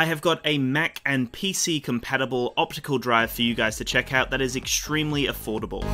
I have got a Mac and PC compatible optical drive for you guys to check out that is extremely affordable.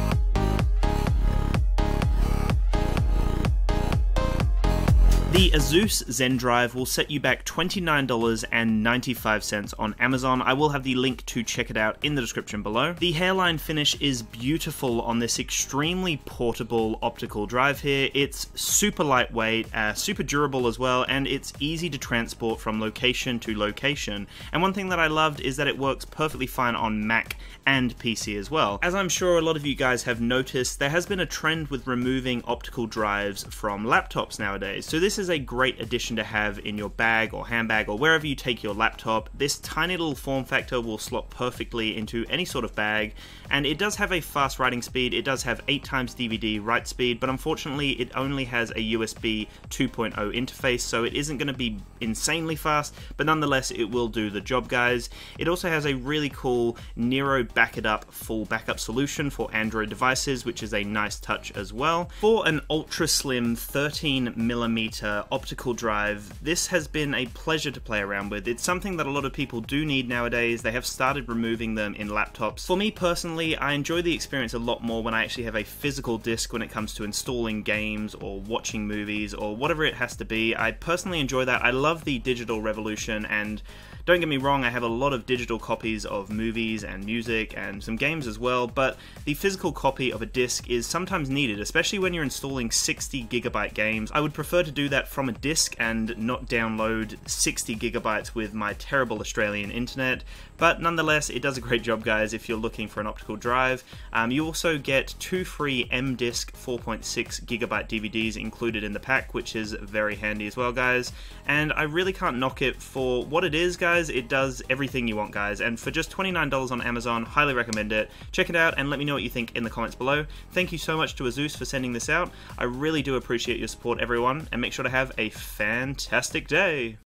The Asus ZenDrive will set you back $29.95 on Amazon. I will have the link to check it out in the description below. The hairline finish is beautiful on this extremely portable optical drive here. It's super lightweight, uh, super durable as well, and it's easy to transport from location to location. And one thing that I loved is that it works perfectly fine on Mac and PC as well. As I'm sure a lot of you guys have noticed, there has been a trend with removing optical drives from laptops nowadays. So this is a great addition to have in your bag or handbag or wherever you take your laptop. This tiny little form factor will slot perfectly into any sort of bag, and it does have a fast writing speed. It does have 8 times DVD write speed, but unfortunately it only has a USB 2.0 interface, so it isn't going to be insanely fast, but nonetheless it will do the job guys. It also has a really cool Nero BackItUp full backup solution for Android devices, which is a nice touch as well. For an ultra slim 13mm optical drive, this has been a pleasure to play around with. It's something that a lot of people do need nowadays. They have started removing them in laptops. For me personally, I enjoy the experience a lot more when I actually have a physical disc when it comes to installing games or watching movies or whatever it has to be. I personally enjoy that. I love the digital revolution and don't get me wrong, I have a lot of digital copies of movies and music and some games as well, but the physical copy of a disc is sometimes needed, especially when you're installing 60 gigabyte games. I would prefer to do that from a disc and not download 60 gigabytes with my terrible Australian internet, but nonetheless, it does a great job, guys, if you're looking for an optical drive. Um, you also get two free M-Disc 4.6 gigabyte DVDs included in the pack, which is very handy as well, guys. And I really can't knock it for what it is, guys it does everything you want, guys. And for just $29 on Amazon, highly recommend it. Check it out and let me know what you think in the comments below. Thank you so much to Asus for sending this out. I really do appreciate your support, everyone, and make sure to have a fantastic day.